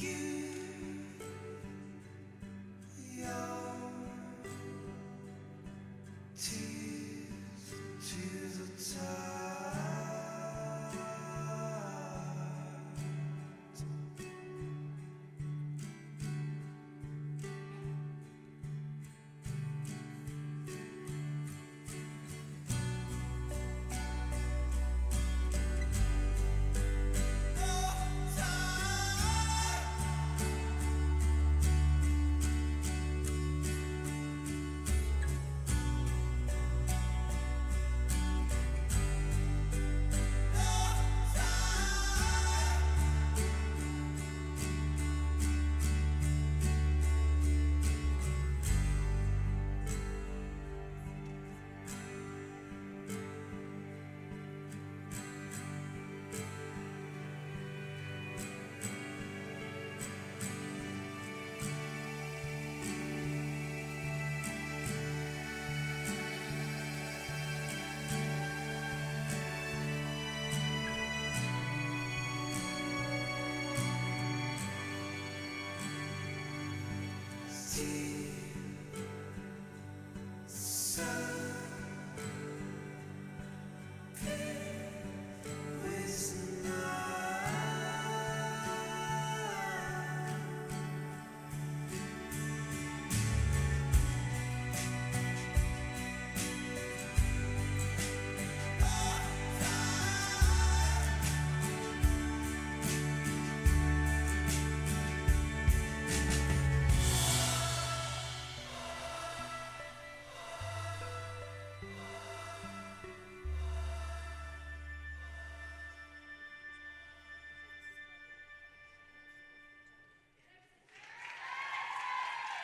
you. see.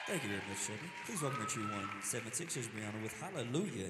Thank you very much, Shelby. Please welcome True 176 Brianna with Hallelujah.